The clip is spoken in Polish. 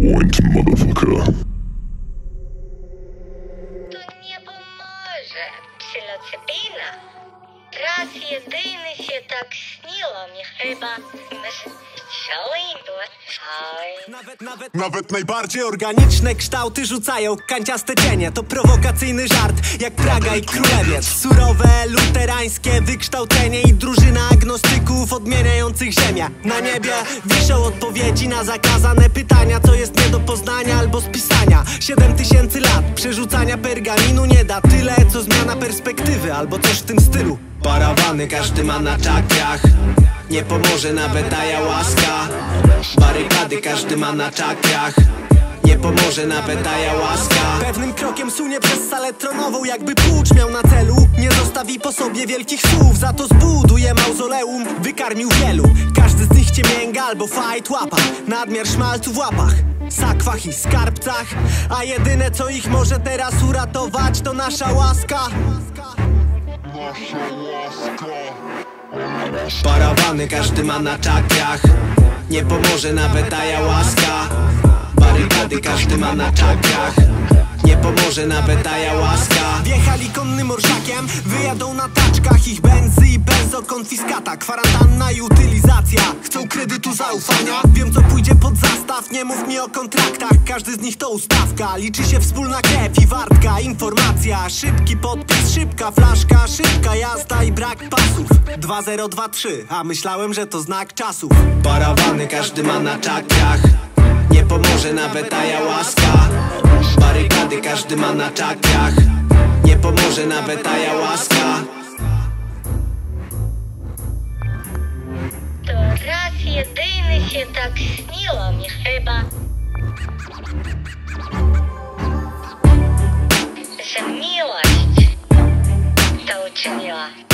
point, motherfucker. To nie pomoże psylocybina. Raz jedyny się tak śniło mi chyba. Nawet, nawet, nawet najbardziej organiczne kształty rzucają kanciaste cienie To prowokacyjny żart, jak Praga i Królewiec Surowe, luterańskie wykształcenie I drużyna agnostyków odmieniających ziemię Na niebie wiszą odpowiedzi na zakazane pytania poznania albo spisania. Siedem tysięcy lat przerzucania pergaminu Nie da. Tyle, co zmiana perspektywy Albo coś w tym stylu. Parawany każdy ma na czakrach. Nie pomoże nawet łaska. Barykady każdy ma na czakrach. Nie pomoże nawet łaska. Pewnym krokiem sunie przez salę tronową Jakby płucz miał na celu. Nie zostawi po sobie wielkich słów Za to zbuduje mauzoleum. Wykarmił wielu. Każdy z nich cię mięga albo fight łapa. Nadmiar szmalcu w łapach Sakwach i skarbcach A jedyne co ich może teraz uratować To nasza łaska. Parawany każdy ma na czakrach Nie pomoże nawet łaska. Barykady każdy ma na czakrach nie pomoże nawet łaska. Wjechali konnym orszakiem, wyjadą na taczkach Ich benzy i benzokonfiskata Kwarantanna i utylizacja kredytu zaufania. Wiem co pójdzie pod zastaw, nie mów mi o kontraktach. Każdy z nich to ustawka. Liczy się wspólna krew i wartka. Informacja, szybki podpis, szybka flaszka Szybka jazda i brak pasów. 2023, a myślałem, że to znak czasów. Parawany każdy ma na czakrach. Nie pomoże nawet łaska. Barykady każdy ma na czakrach. Nie pomoże nawet łaska je tak milom chleba. Že miłość to uczyniła.